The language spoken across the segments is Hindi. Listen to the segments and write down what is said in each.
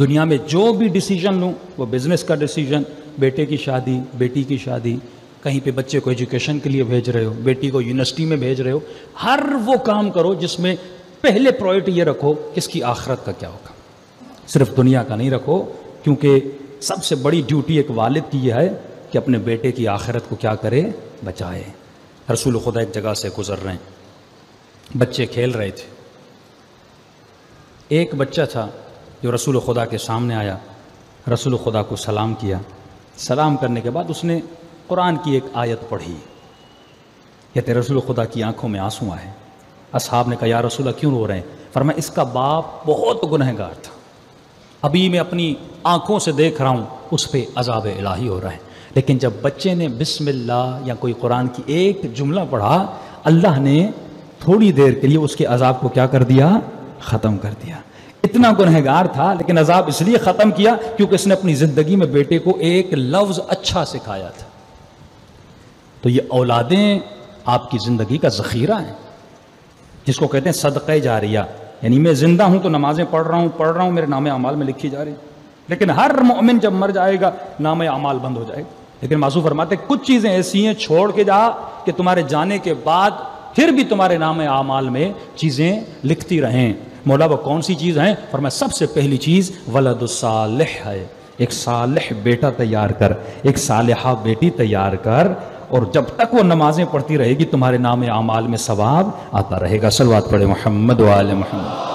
दुनिया में जो भी डिसीज़न लूँ, वो बिज़नेस का डिसीज़न बेटे की शादी, बेटी की शादी, कहीं पे बच्चे को एजुकेशन के लिए भेज रहे हो, बेटी को यूनिवर्सिटी में भेज रहे हो, हर वो काम करो जिसमें पहले प्रायोरिटी ये रखो इसकी आखरत का क्या होगा। सिर्फ़ दुनिया का नहीं रखो, क्योंकि सबसे बड़ी ड्यूटी एक वालिद की यह है कि अपने बेटे की आखिरत को क्या करे, बचाए। रसूल खुदा एक जगह से गुजर रहे हैं। बच्चे खेल रहे थे। एक बच्चा था जो रसूल खुदा के सामने आया, रसूल खुदा को सलाम किया। सलाम करने के बाद उसने कुरान की एक आयत पढ़ी। कहते, रसूल खुदा की आँखों में आँसू आए। असहाब ने कहा, या रसूल, क्यों रो रहे हैं? फरमा इसका बाप बहुत गुनहगार था। अभी मैं अपनी आँखों से देख रहा हूँ, उस पर अजाब इलाही हो रहा है। लेकिन जब बच्चे ने बिस्मिल्लाह या कोई कुरान की एक जुमला पढ़ा, अल्लाह ने थोड़ी देर के लिए उसके अजाब को क्या कर दिया? ख़त्म कर दिया। इतना गुनहगार था, लेकिन अजाब इसलिए ख़त्म किया क्योंकि उसने अपनी ज़िंदगी में बेटे को एक लफ्ज़ अच्छा सिखाया था। तो ये औलादें आपकी ज़िंदगी का ज़ख़ीरा है, जिसको कहते हैं सदक़ जारिया। यानी मैं ज़िंदा हूँ तो नमाजें पढ़ रहा हूँ, पढ़ रहा हूँ, मेरे नाम अमाल में लिखी जा रही लेकिन हर मोमिन जब मर जाएगा, नाम अमाल बंद हो जाएगा। लेकिन मासूफ फरमाते कुछ चीज़ें ऐसी हैं, छोड़ के जा, कि तुम्हारे जाने के बाद फिर भी तुम्हारे नाम अमाल में चीज़ें लिखती रहें। मौला, वो कौन सी चीज़ है? और मैं सबसे पहली चीज़ वलदुसालह है। एक सालह बेटा तैयार कर, एक सालहा बेटी तैयार कर, और जब तक वो नमाजें पढ़ती रहेगी, तुम्हारे नाम अमाल में सवाब आता रहेगा। सलवात पढ़े मोहम्मद वाल मोहम्मद।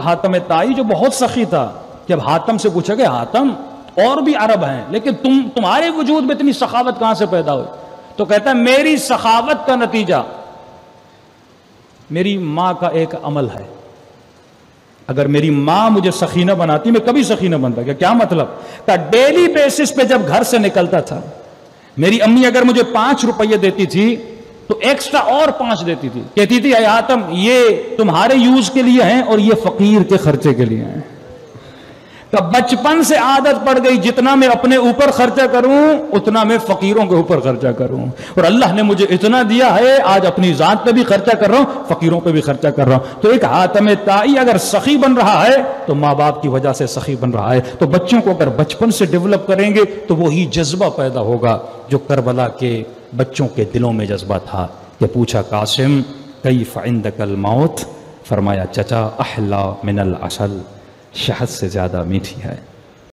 हातम ताई जो बहुत सखी था जब हातम से पूछा गया हातम और भी अरब हैं, लेकिन तुम तुम्हारे वजूद में इतनी सखावत कहाँ से पैदा हुई? तो कहता है, मेरी सखावत का नतीजा मेरी माँ का एक अमल है। अगर मेरी माँ मुझे सखीना बनाती, मैं कभी सखीना बनता क्या? क्या मतलब? का डेली बेसिस पे जब घर से निकलता था, मेरी अम्मी अगर मुझे पाँच रुपये देती थी तो एक्स्ट्रा और पाँच देती थी। कहती थी आतम, ये तुम्हारे यूज़ के लिए हैं और ये फकीर के खर्चे के लिए हैं। तो बचपन से आदत पड़ गई, जितना मैं अपने ऊपर खर्चा करूँ, उतना मैं फकीरों के ऊपर खर्चा करूँ। और अल्लाह ने मुझे इतना दिया है, आज अपनी जात पे भी खर्चा कर रहा हूँ, फकीरों पे भी खर्चा कर रहा हूँ। तो एक हाथम ताई अगर सखी बन रहा है तो माँ बाप की वजह से सखी बन रहा है। तो बच्चों को अगर बचपन से डेवलप करेंगे तो वही जज्बा पैदा होगा, जो करबला के बच्चों के दिलों में जज्बा था। कि पूछा कासिम कई फ़ाइंद कल मौत? फरमाया, चचा, अहला मिनल असल। शहद से ज़्यादा मीठी है।